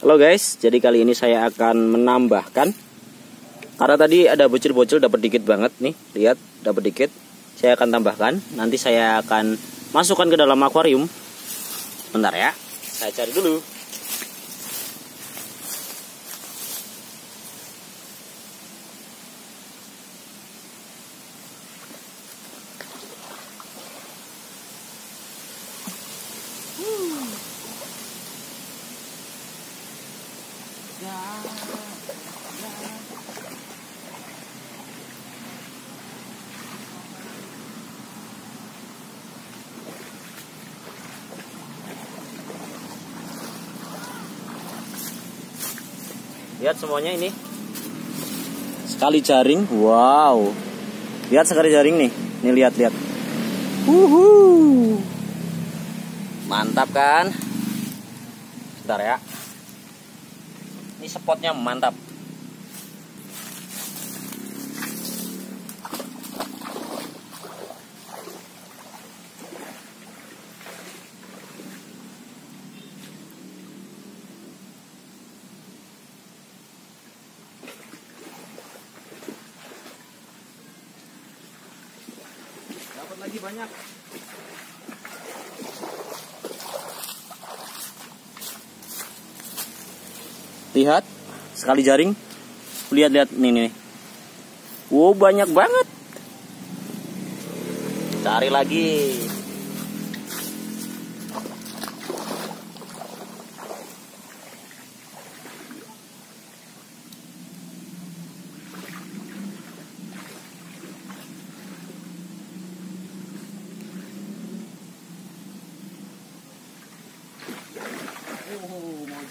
Halo guys, jadi kali ini saya akan menambahkan. Karena tadi ada bocil-bocil dapat dikit banget nih Lihat, dapat dikit. Saya akan tambahkan Nanti saya akan masukkan ke dalam akuarium. Bentar ya Saya cari dulu Lihat semuanya ini. Sekali jaring, wow. Lihat sekali jaring nih. Nih lihat lihat. Uhu. Mantap kan? Bentar ya. Ini spotnya mantap. Lagi banyak. Lihat, sekali jaring. Lihat-lihat nih nih. Wow, banyak banget. Cari lagi.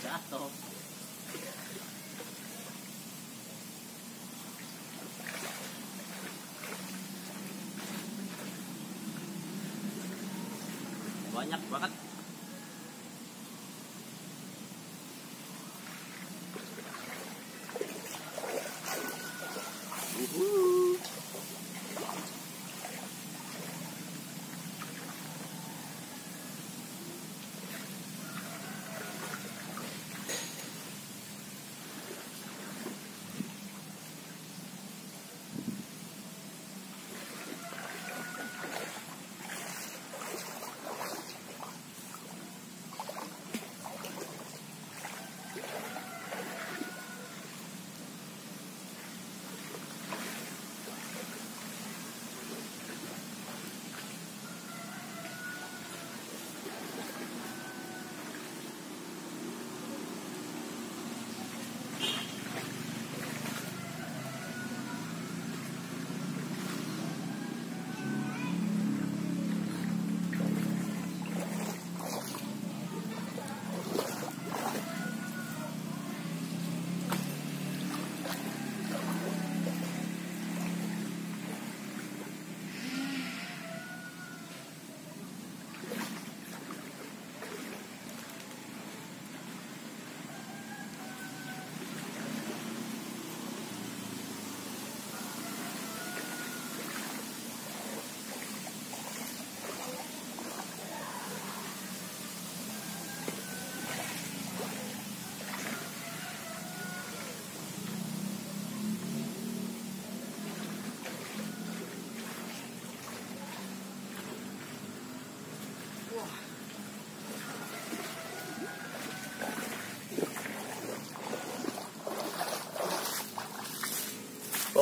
Jatuh. Banyak banget.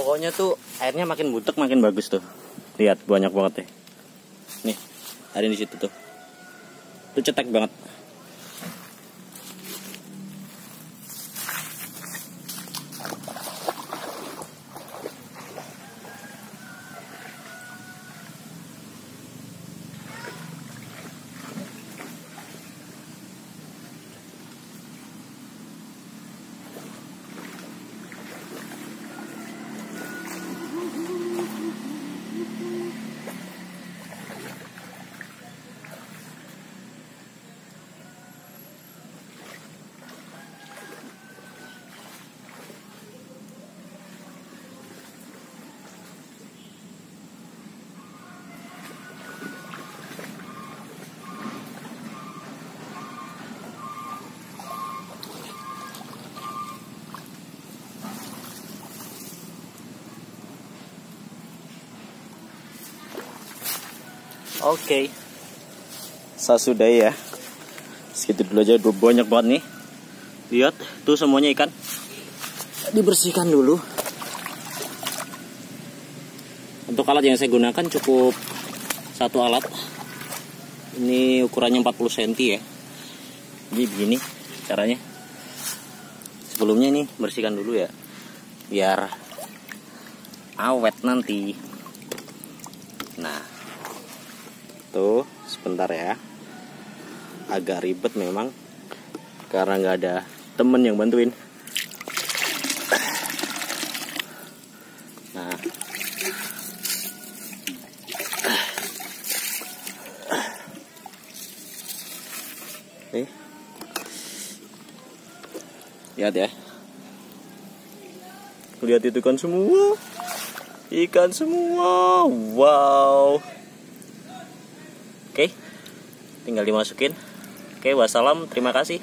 Pokoknya tuh airnya makin butek makin bagus tuh. Lihat banyak banget deh. Nih, ada di situ tuh. Tuh cetek banget. Oke. Saya sudah ya. Segitu dulu aja udah banyak banget nih. Lihat, tuh semuanya ikan. Dibersihkan dulu. Untuk alat yang saya gunakan cukup satu alat. Ini ukurannya 40 cm ya. Jadi begini caranya. Sebelumnya nih bersihkan dulu ya. Biar awet nanti. Nah, tuh sebentar ya. Agak ribet memang karena nggak ada temen yang bantuin. Nah, nih, lihat ya. Lihat itu kan semua ikan semua wow oke. Tinggal dimasukin. Oke wassalam. Terima kasih